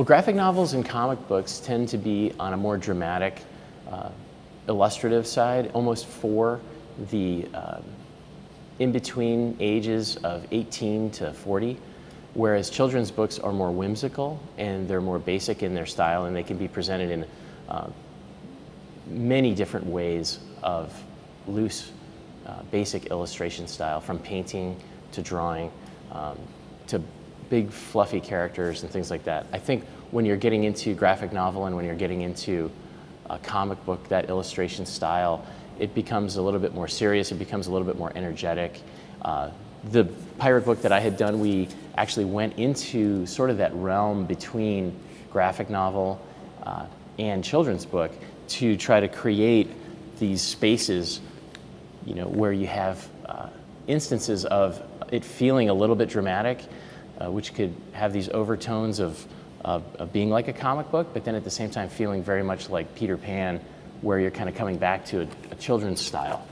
Well, graphic novels and comic books tend to be on a more dramatic, uh, illustrative side, almost for the uh, in between ages of 18 to 40, whereas children's books are more whimsical and they're more basic in their style and they can be presented in uh, many different ways of loose, uh, basic illustration style, from painting to drawing um, to big fluffy characters and things like that. I think when you're getting into graphic novel and when you're getting into a comic book, that illustration style, it becomes a little bit more serious, it becomes a little bit more energetic. Uh, the pirate book that I had done, we actually went into sort of that realm between graphic novel uh, and children's book to try to create these spaces, you know, where you have uh, instances of it feeling a little bit dramatic, uh, which could have these overtones of, of, being like a comic book, but then at the same time feeling very much like Peter Pan, where you're kind of coming back to a, a children's style.